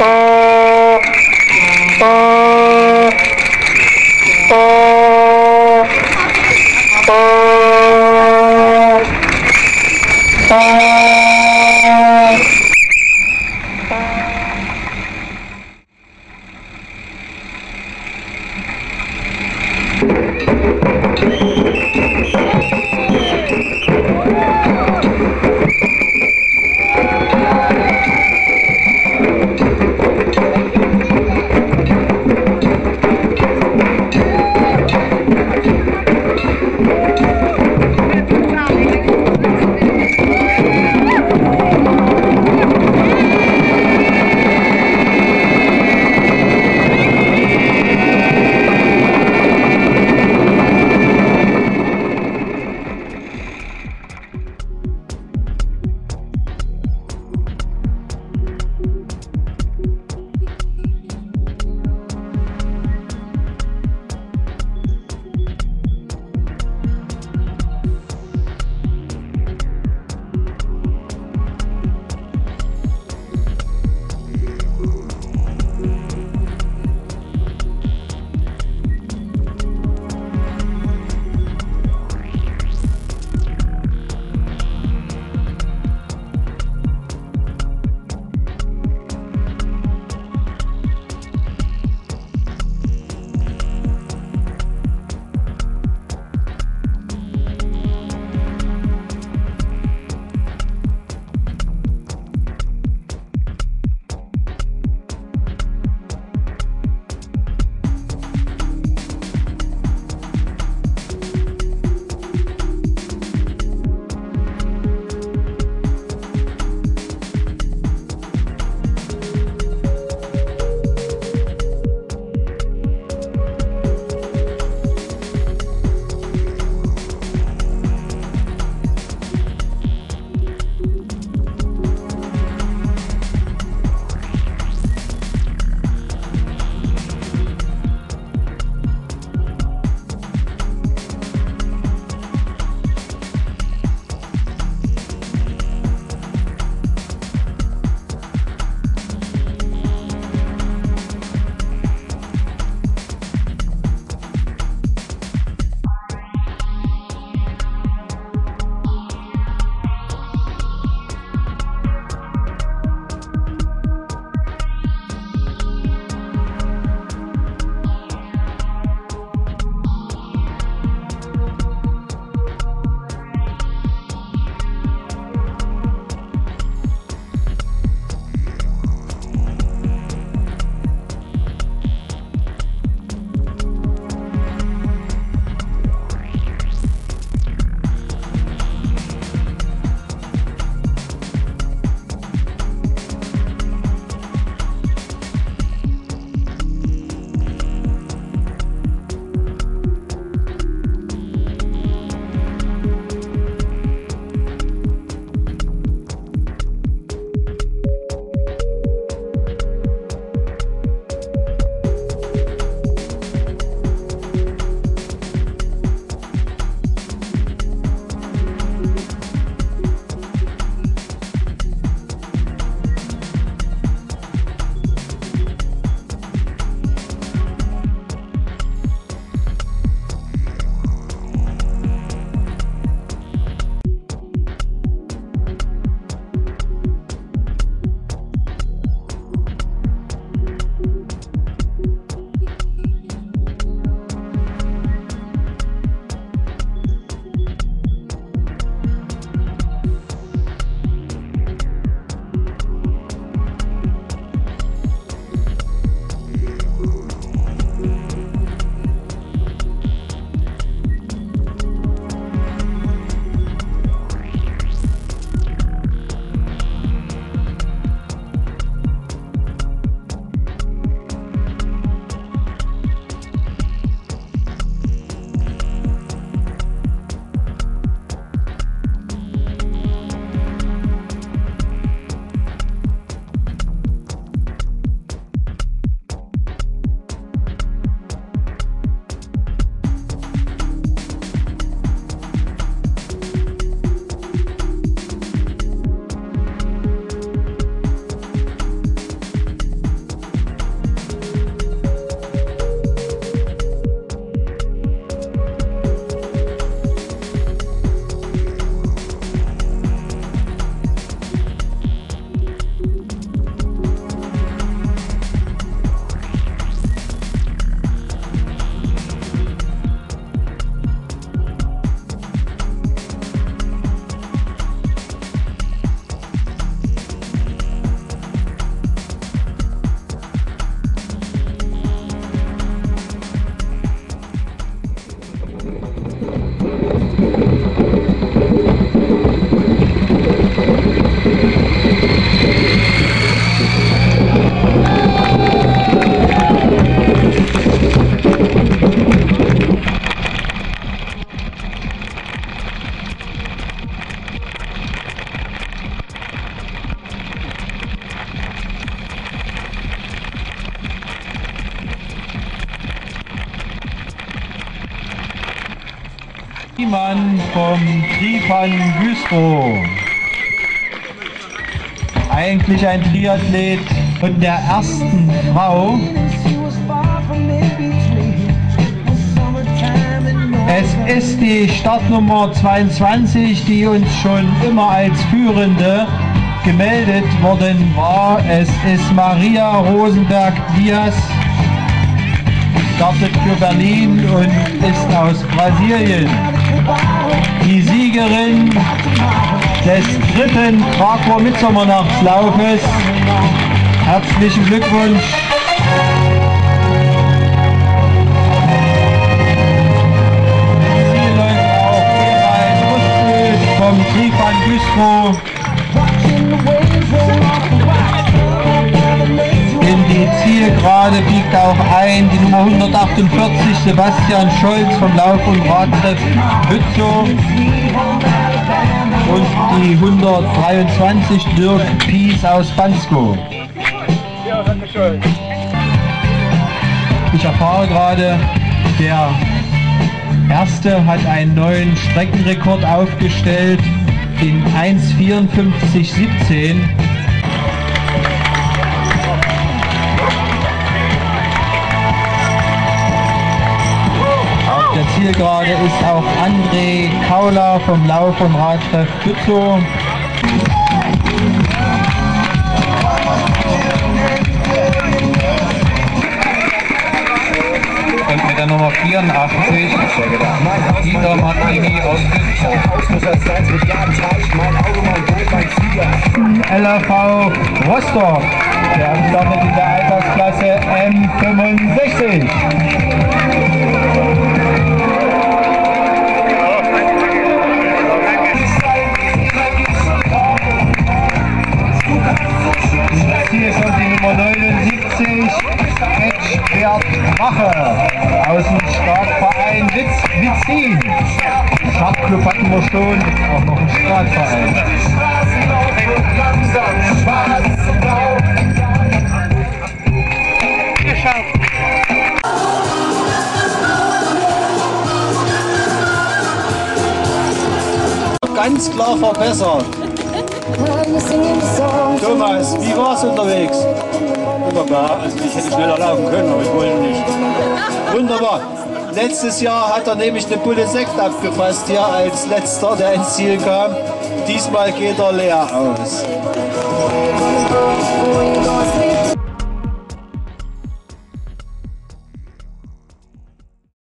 さい。Mann vom Tripan Güstrow. Eigentlich ein Triathlet von der ersten Frau. Es ist die Startnummer 22, die uns schon immer als Führende gemeldet worden war. Es ist Maria Rosenberg-Diaz, startet für Berlin und ist aus Brasilien. Die Siegerin des dritten Krakow Mitsommernachtslaufes. Herzlichen Glückwunsch. Sie läuft auch Ewald Rüstl vom Triebahn Güstrow. In die Zielgerade biegt auch ein die Nummer 148 Sebastian Scholz vom Lauf- und Radtreff Hützow und die 123 Dirk Pies aus Bansko. Ich erfahre gerade, der Erste hat einen neuen Streckenrekord aufgestellt in 1,54,17. Auf der Zielgerade ist auch André Kauler vom Lauf- und Radtreff Bützow. Und mit der Nummer 84 Dieter Martini aus LRV Rostock. Der startet in der Altersklasse M65. Edgebert Mache aus dem Startverein Witz, Witzin. Schachclub hatten wir schon, auch noch ein Startverein. Ganz klar verbessert. Thomas, wie war's unterwegs? Wunderbar. Also ich hätte schneller laufen können, aber ich wollte nicht. Wunderbar. Letztes Jahr hat er nämlich eine Bulle Sekt abgefasst hier als letzter, der ins Ziel kam. Diesmal geht er leer aus.